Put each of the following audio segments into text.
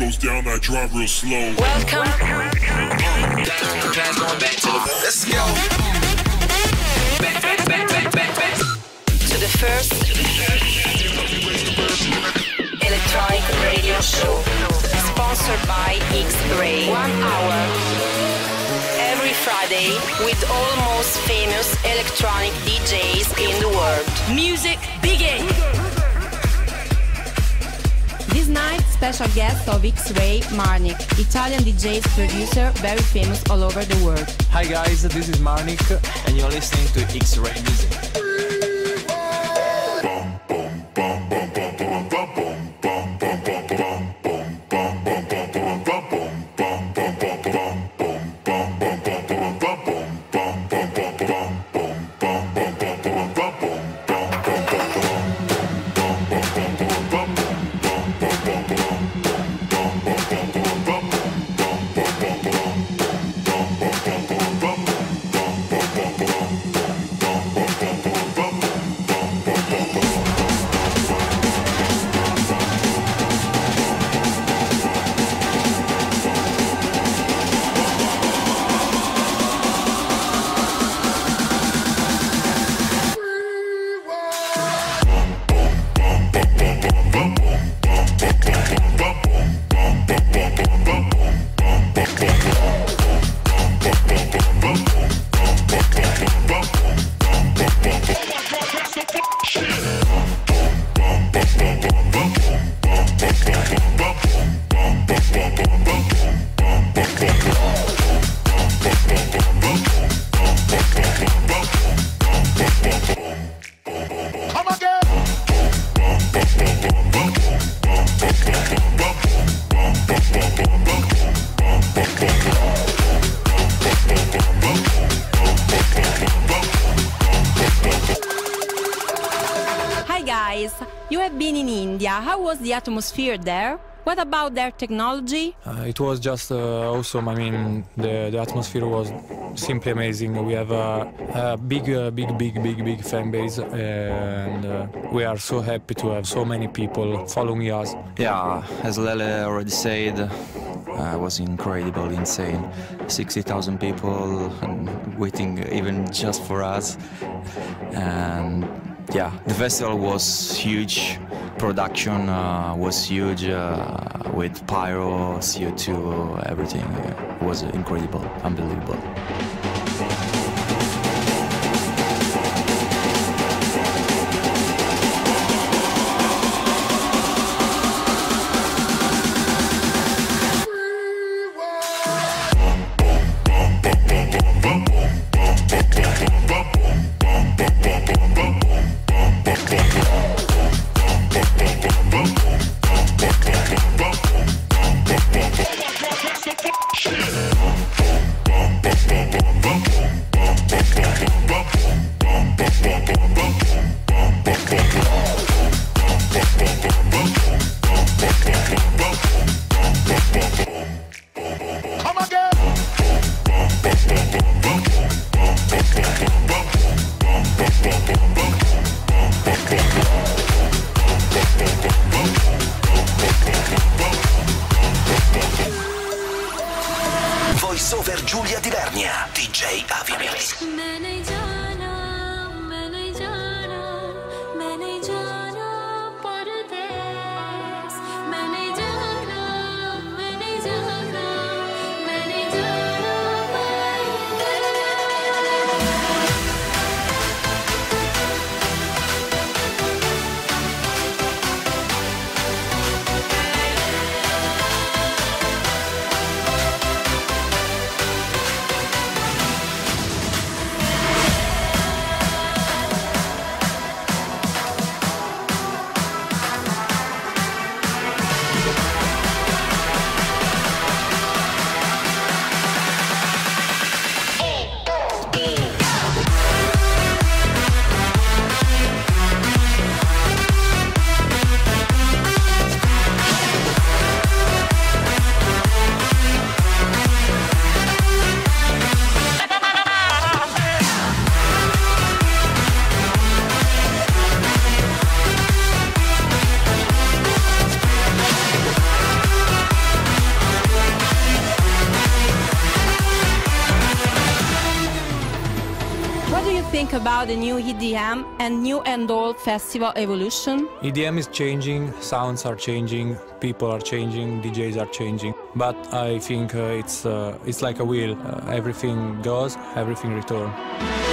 goes down, I drive real slow. Welcome. Let's go. To the first electronic radio show. Sponsored by X-Ray. One hour. Every Friday with all most famous electronic DJs in the world. Music begin! This night, special guest of X-Ray, Marnik, Italian DJ's producer, very famous all over the world. Hi guys, this is Marnik and you're listening to X-Ray Music. Atmosphere there? What about their technology? Uh, it was just uh, awesome. I mean, the, the atmosphere was simply amazing. We have a, a big, uh, big, big, big, big fan base, and uh, we are so happy to have so many people following us. Yeah, as Lele already said, uh, it was incredible, insane. 60,000 people waiting even just for us. And yeah, the festival was huge. Production uh, was huge uh, with pyro, CO2, everything. It was incredible, unbelievable. Voice over Giulia Di Vernia, DJ Aviamix. The new EDM and new and old festival evolution? EDM is changing, sounds are changing, people are changing, DJs are changing. But I think uh, it's uh, it's like a wheel. Uh, everything goes, everything returns.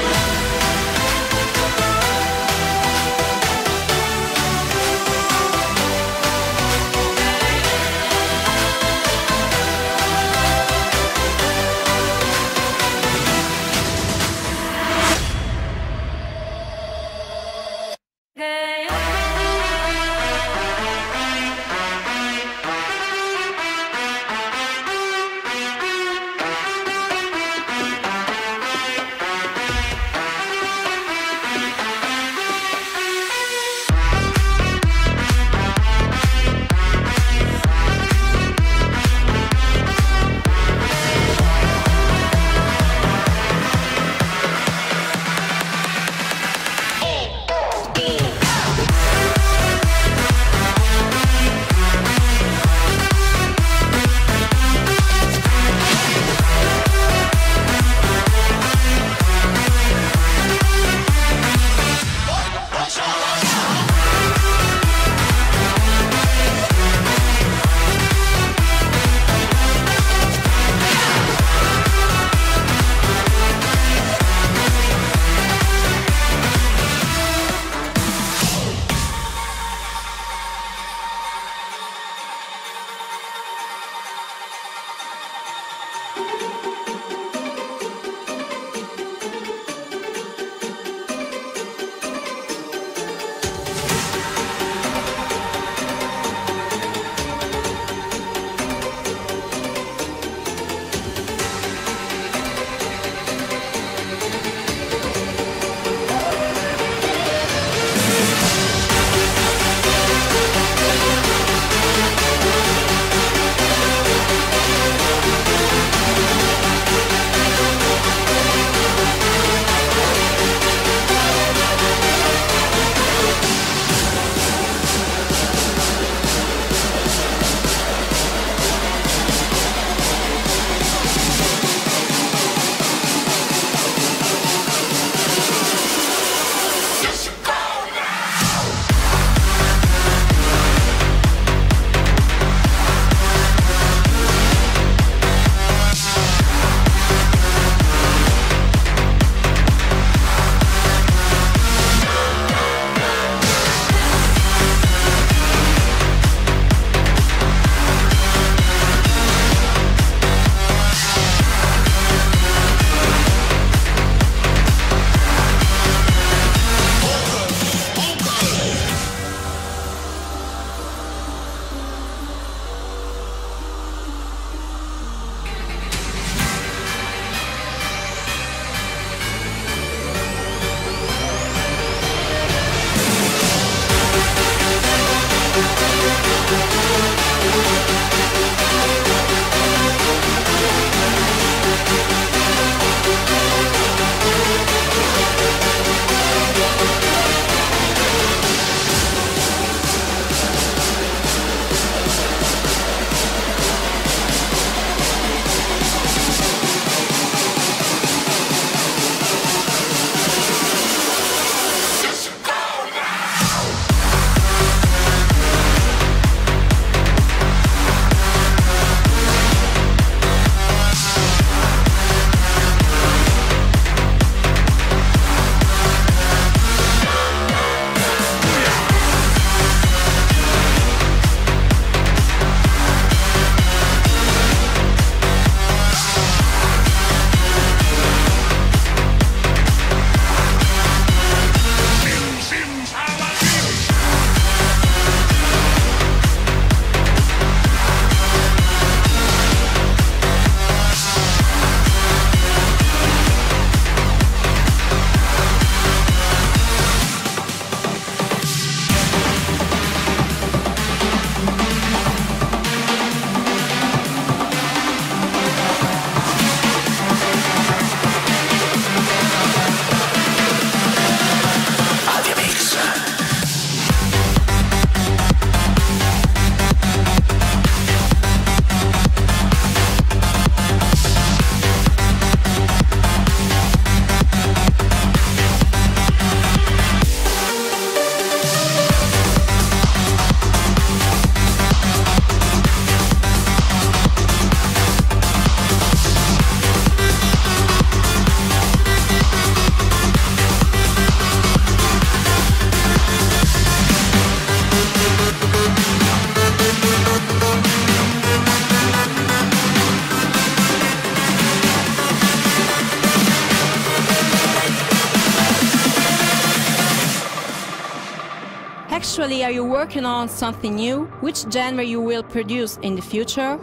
Are you working on something new? Which genre you will produce in the future?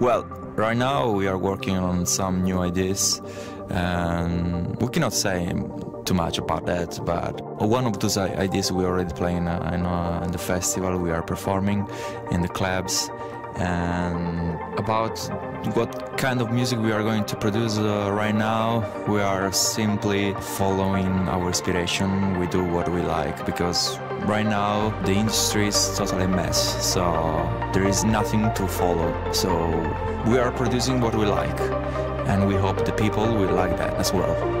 Well, right now we are working on some new ideas, we cannot say too much about that. But one of those ideas we already playing uh, in, uh, in the festival. We are performing in the clubs, and about what kind of music we are going to produce uh, right now we are simply following our inspiration. We do what we like because right now the industry is totally a mess so there is nothing to follow. So we are producing what we like and we hope the people will like that as well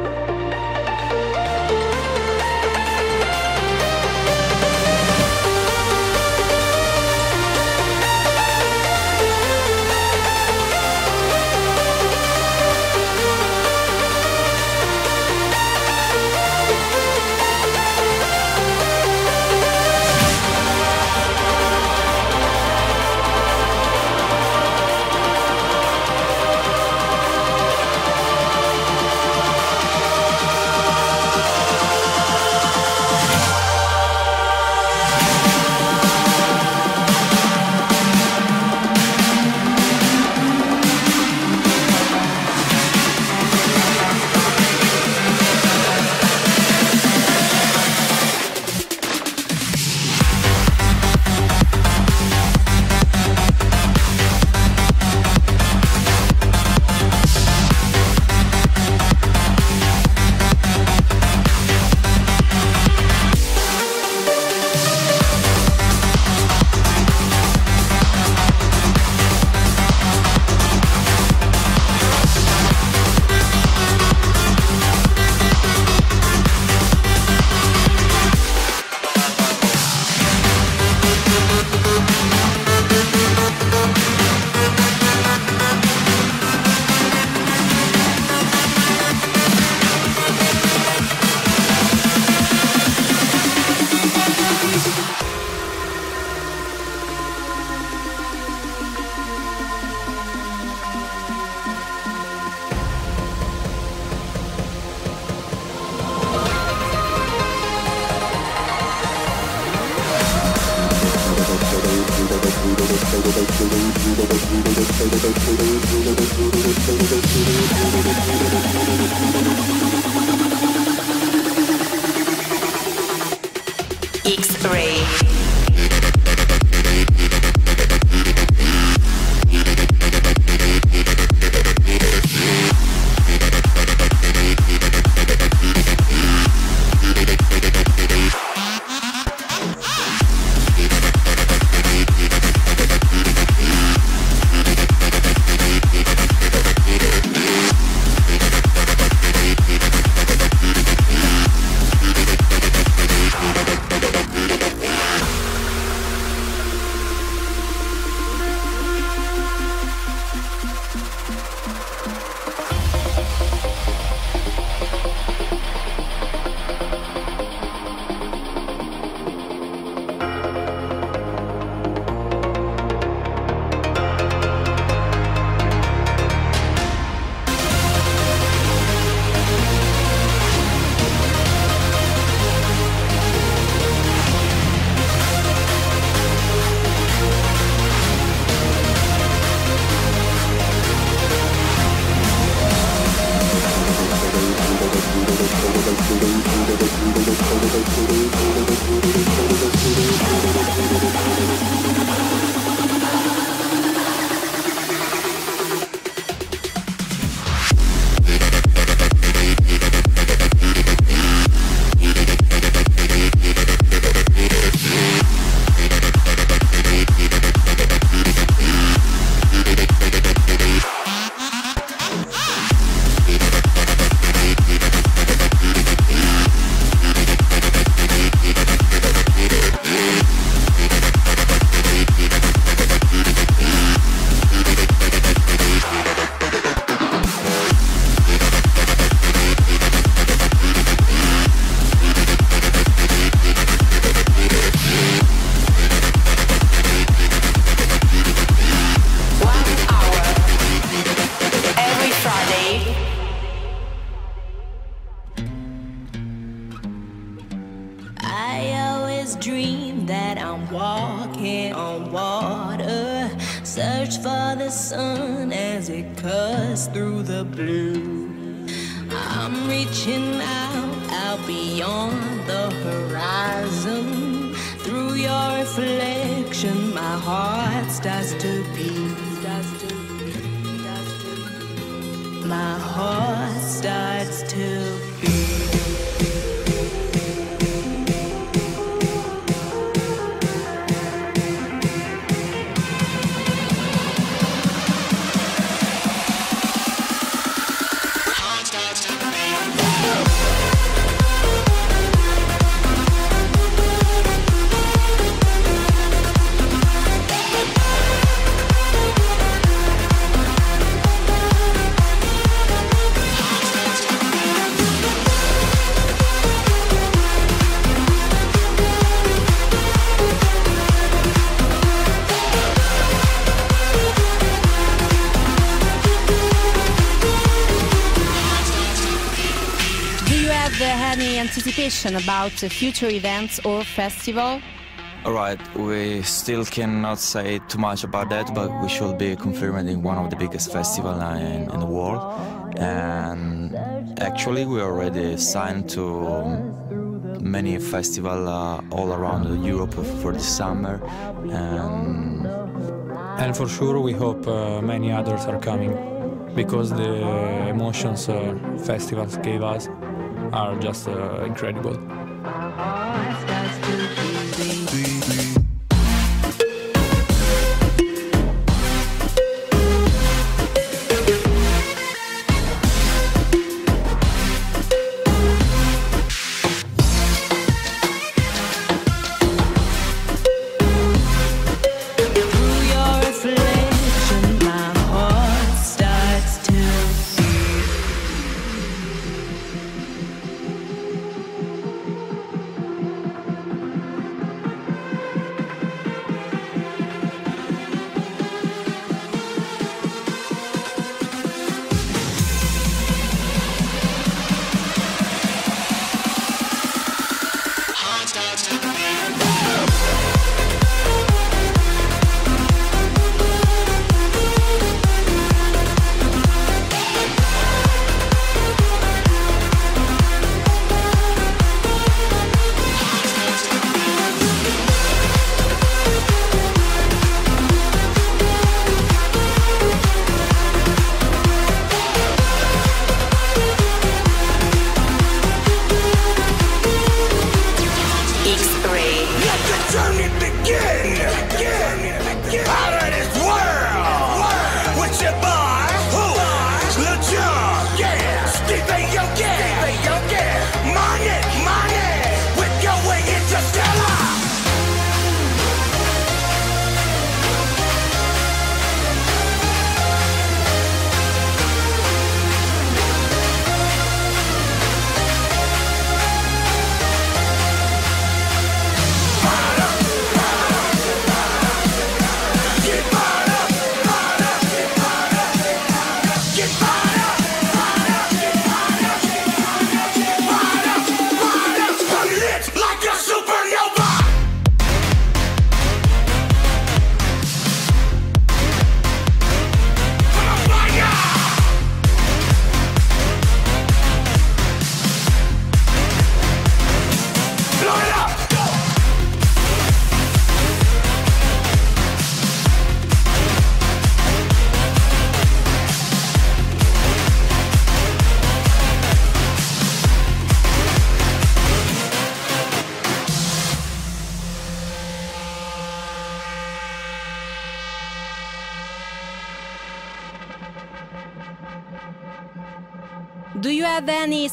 anticipation about future events or festival? Alright, we still cannot say too much about that, but we should be confirming one of the biggest festivals in, in the world. And actually, we already signed to many festivals uh, all around Europe for the summer. And And for sure, we hope uh, many others are coming because the emotions uh, festivals gave us are just uh, incredible.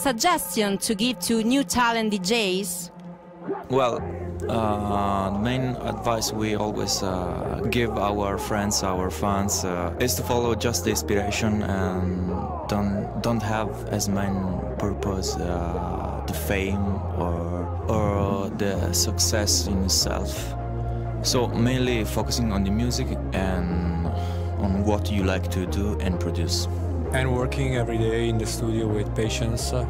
Suggestion to give to new talent DJs? Well, uh, the main advice we always uh, give our friends, our fans, uh, is to follow just the inspiration and don't don't have as main purpose uh, the fame or or the success in itself. So mainly focusing on the music and on what you like to do and produce and working every day in the studio with patience, uh,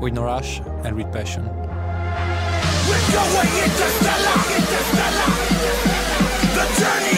with no rush and with passion. We're going the journey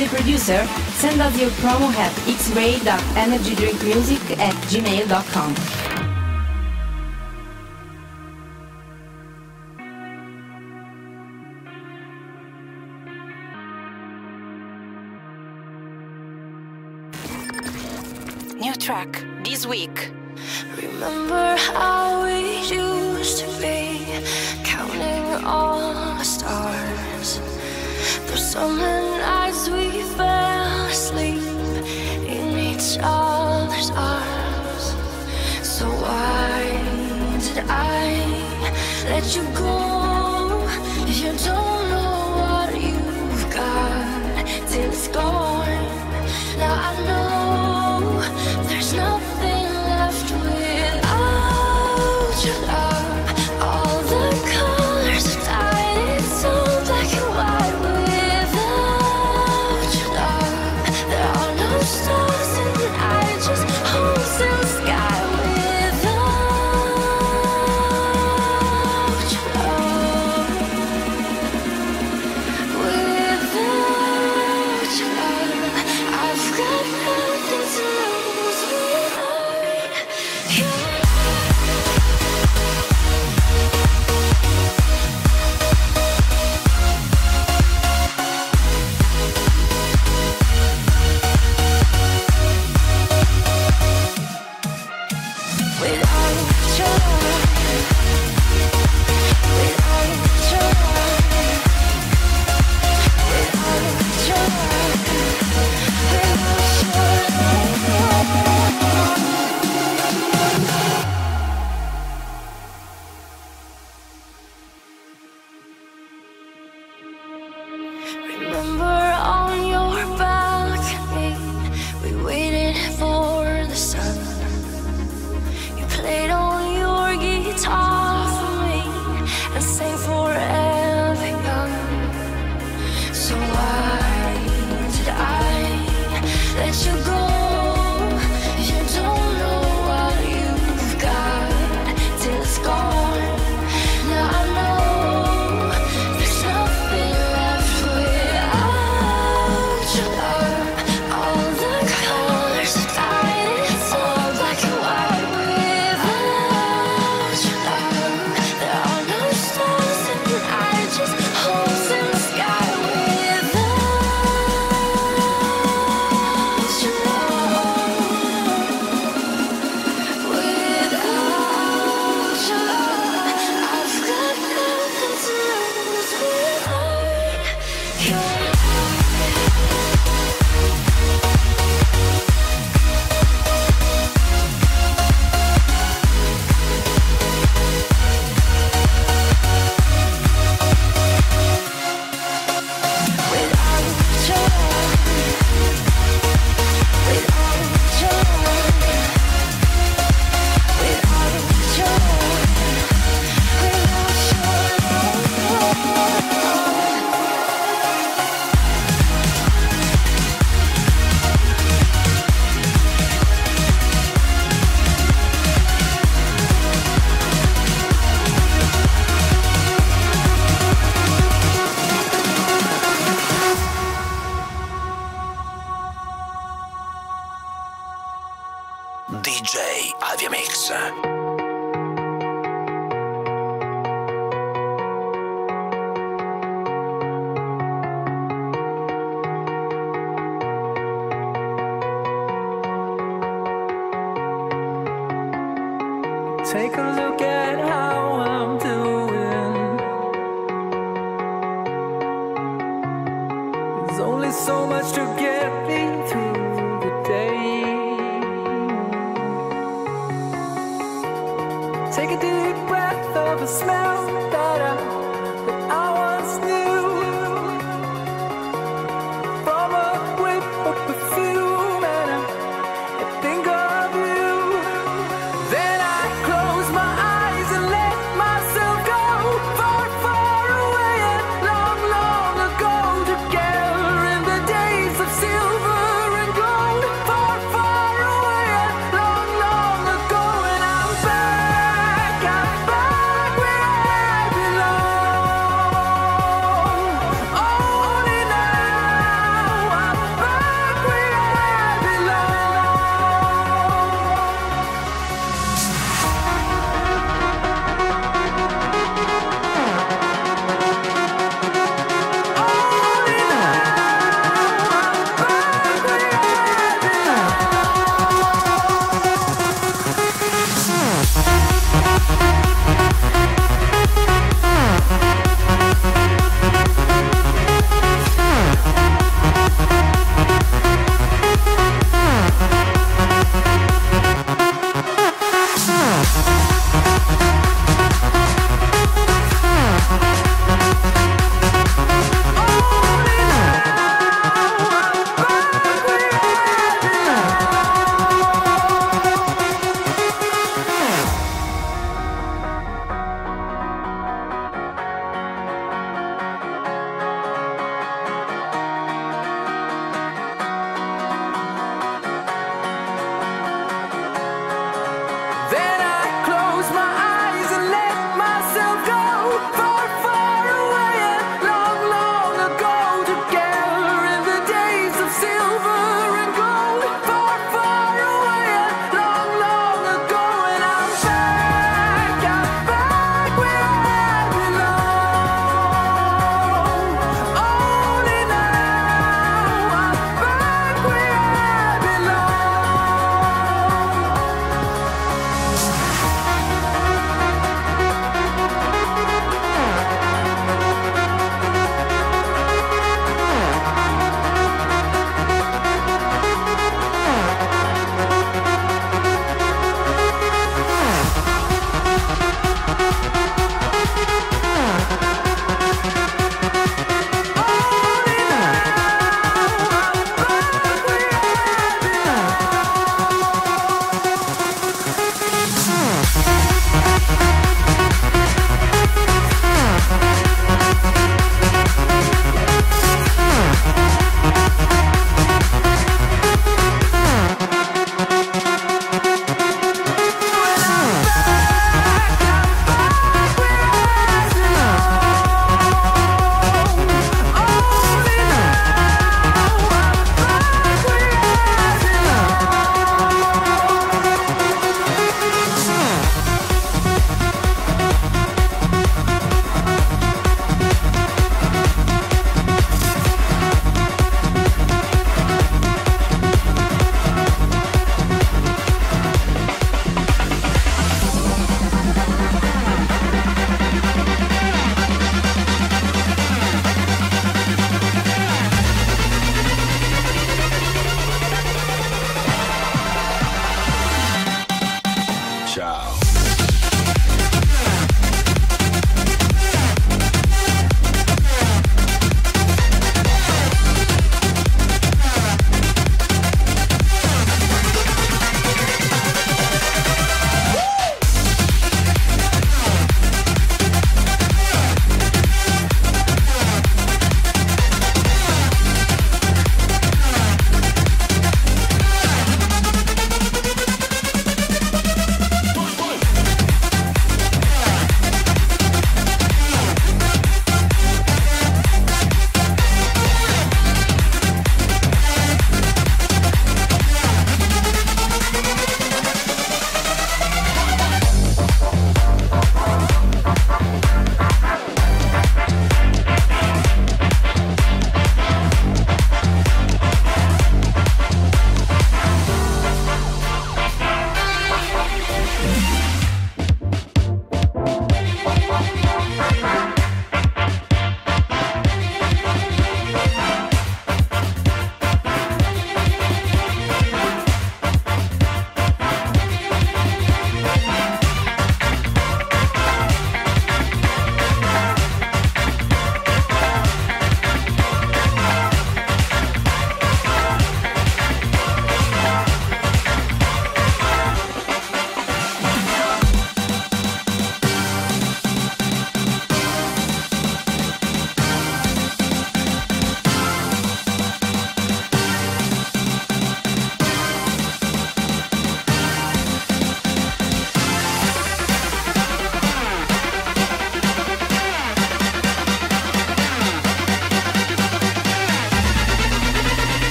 DJ producer, send us your promo at xray.energydrinkmusic at gmail.com.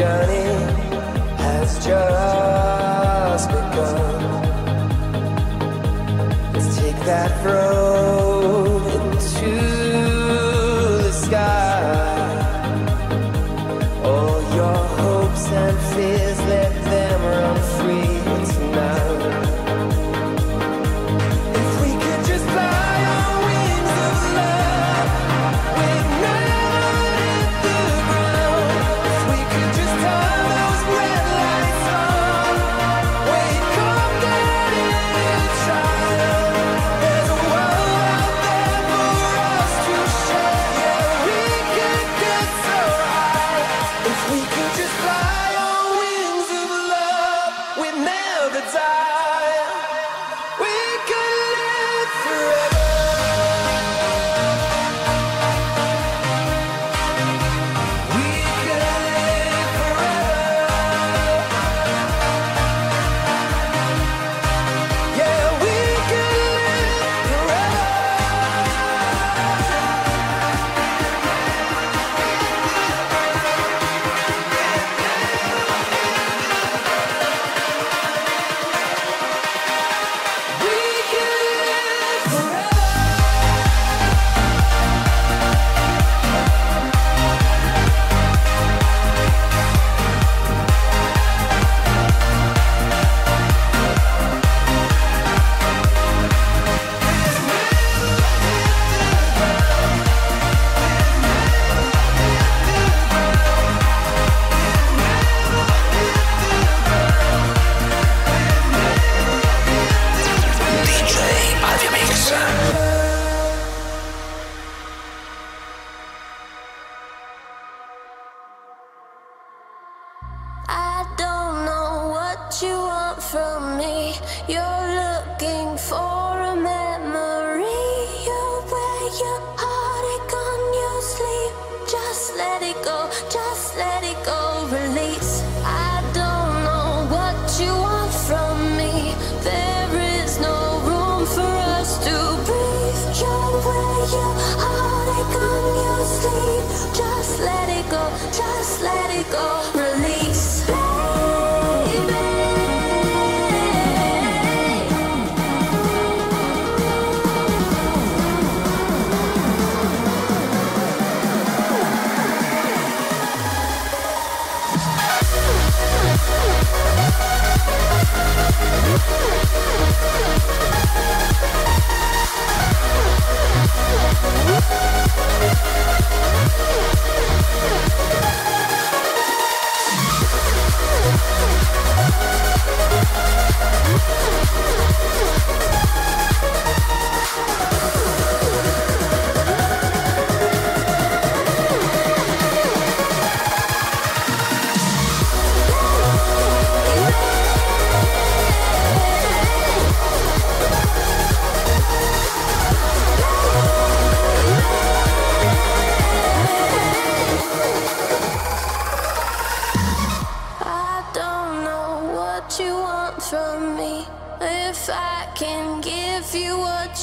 journey has just begun. Let's take that road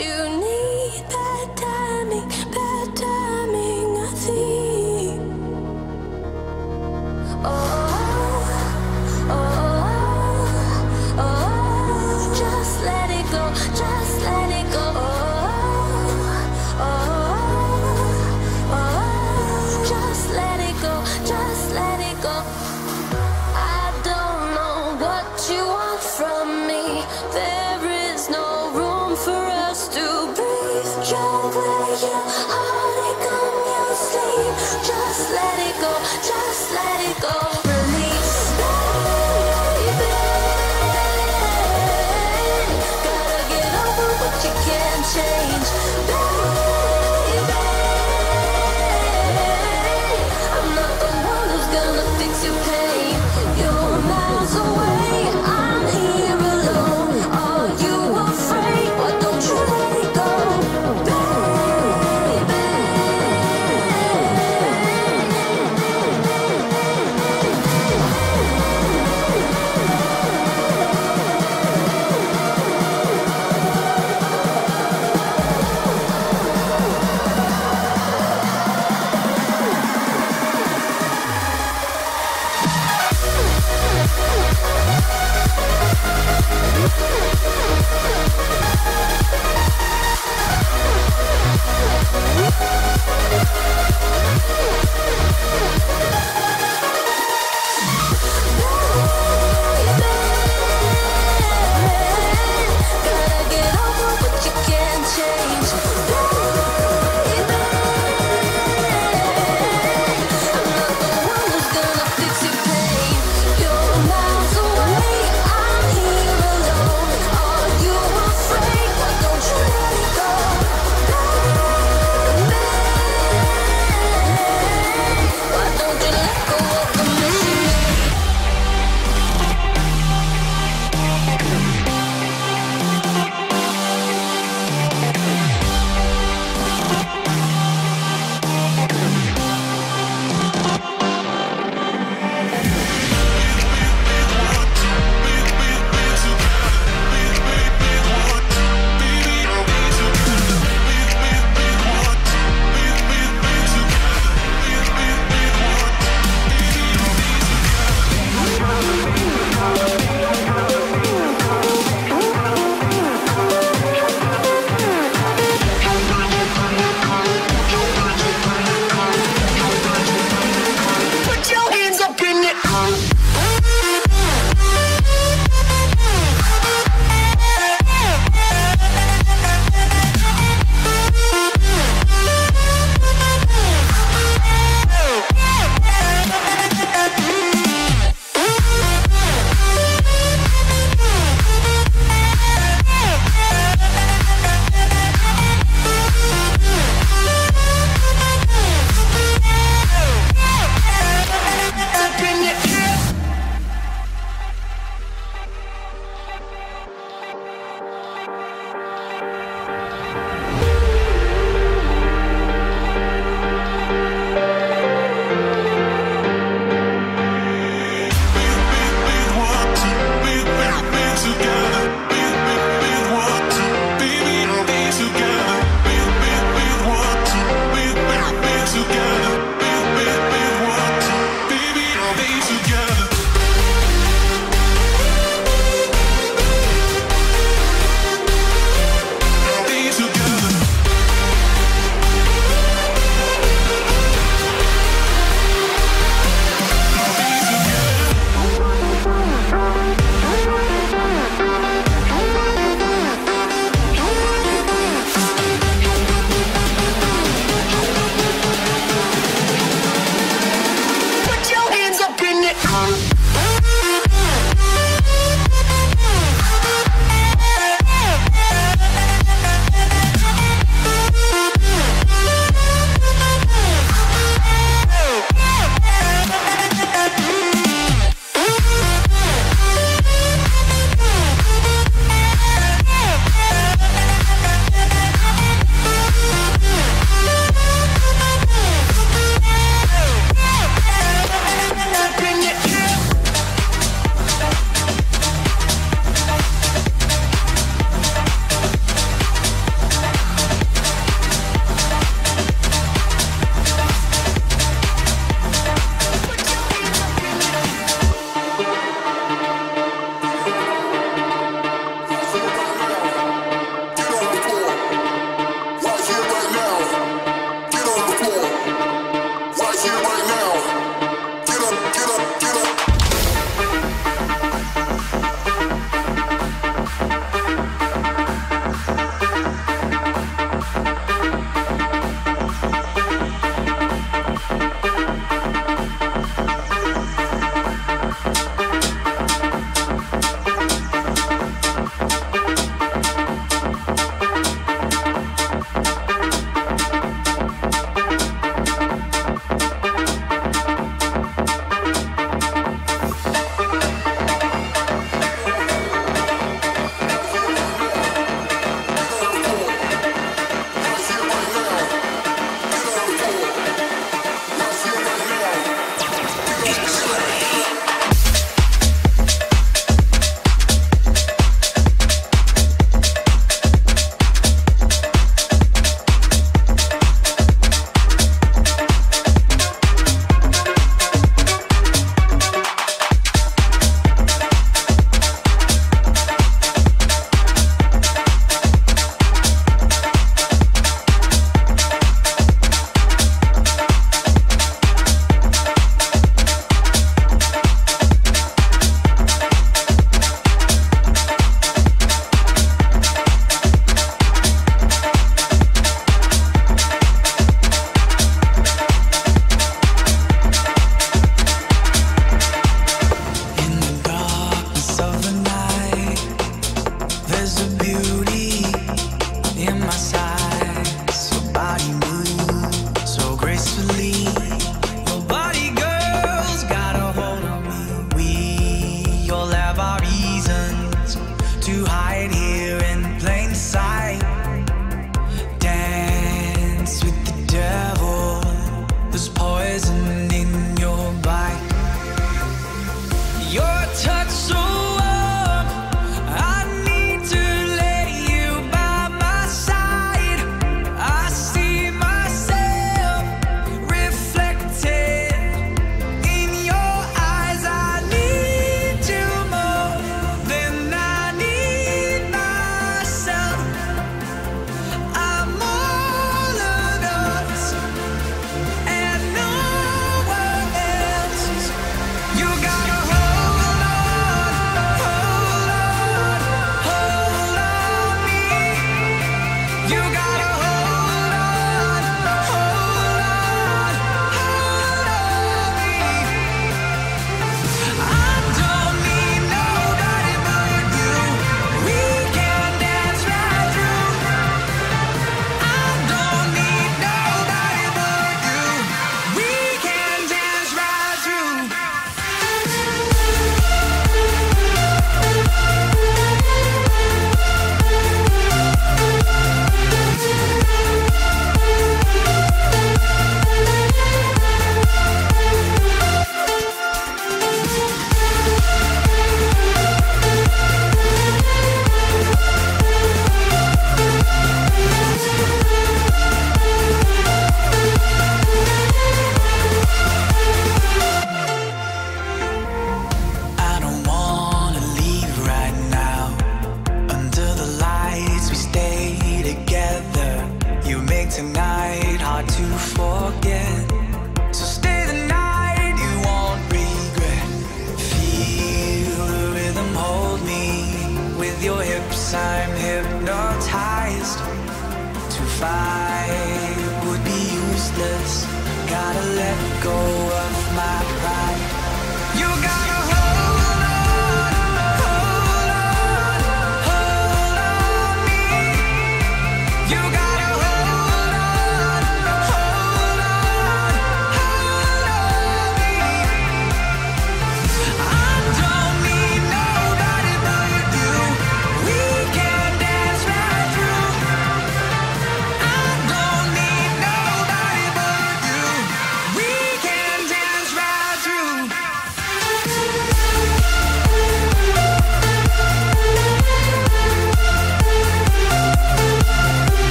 you